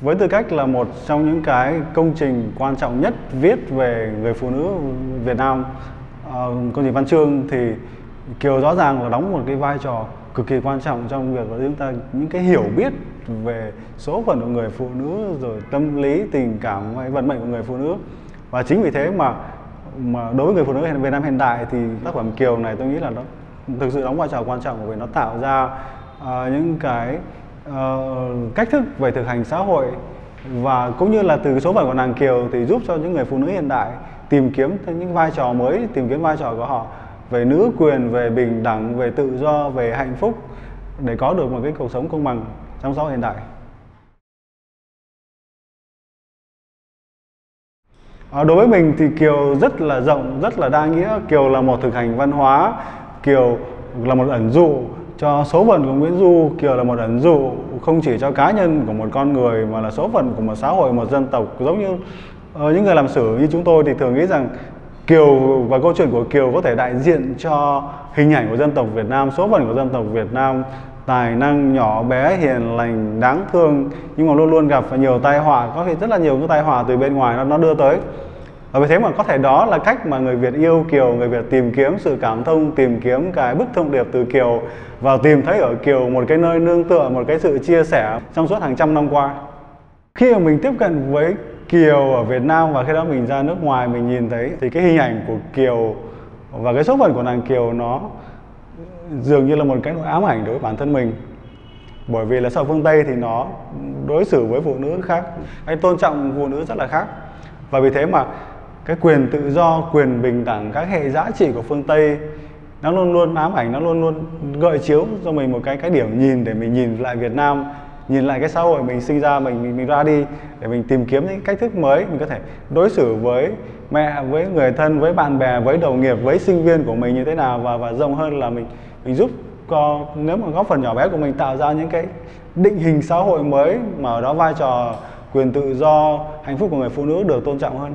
với tư cách là một trong những cái công trình quan trọng nhất viết về người phụ nữ Việt Nam uh, công trình văn chương thì Kiều rõ ràng là đóng một cái vai trò cực kỳ quan trọng trong việc là chúng ta những cái hiểu biết về số phận của người phụ nữ rồi tâm lý tình cảm hay vận mệnh của người phụ nữ. Và chính vì thế mà mà đối với người phụ nữ Việt Nam hiện đại thì tác phẩm Kiều này tôi nghĩ là nó thực sự đóng vai trò quan trọng vì nó tạo ra uh, những cái uh, cách thức về thực hành xã hội và cũng như là từ số phận của nàng Kiều thì giúp cho những người phụ nữ hiện đại tìm kiếm những vai trò mới tìm kiếm vai trò của họ về nữ quyền về bình đẳng về tự do về hạnh phúc để có được một cái cuộc sống công bằng trong xã hội hiện đại À, đối với mình thì Kiều rất là rộng, rất là đa nghĩa. Kiều là một thực hành văn hóa, Kiều là một ẩn dụ cho số phận của Nguyễn Du. Kiều là một ẩn dụ không chỉ cho cá nhân của một con người mà là số phận của một xã hội, một dân tộc. Giống như uh, những người làm sử như chúng tôi thì thường nghĩ rằng Kiều và câu chuyện của Kiều có thể đại diện cho hình ảnh của dân tộc Việt Nam, số phận của dân tộc Việt Nam tài năng nhỏ bé hiền lành đáng thương nhưng mà luôn luôn gặp phải nhiều tai họa có thể rất là nhiều cái tai họa từ bên ngoài nó, nó đưa tới và vì thế mà có thể đó là cách mà người Việt yêu Kiều, người Việt tìm kiếm sự cảm thông, tìm kiếm cái bức thông điệp từ Kiều và tìm thấy ở Kiều một cái nơi nương tựa, một cái sự chia sẻ trong suốt hàng trăm năm qua. Khi mà mình tiếp cận với Kiều ở Việt Nam và khi đó mình ra nước ngoài mình nhìn thấy thì cái hình ảnh của Kiều và cái số phận của nàng Kiều nó dường như là một cái nỗi ám ảnh đối với bản thân mình bởi vì là sau phương Tây thì nó đối xử với phụ nữ khác anh tôn trọng phụ nữ rất là khác và vì thế mà cái quyền tự do quyền bình đẳng các hệ giá trị của phương Tây nó luôn luôn ám ảnh nó luôn luôn gợi chiếu cho mình một cái cái điểm nhìn để mình nhìn lại Việt Nam nhìn lại cái xã hội mình sinh ra mình mình, mình ra đi để mình tìm kiếm những cách thức mới. Mình có thể đối xử với mẹ với người thân với bạn bè với đồng nghiệp với sinh viên của mình như thế nào và và rộng hơn là mình mình giúp có nếu mà góp phần nhỏ bé của mình tạo ra những cái định hình xã hội mới mà ở đó vai trò quyền tự do hạnh phúc của người phụ nữ được tôn trọng hơn.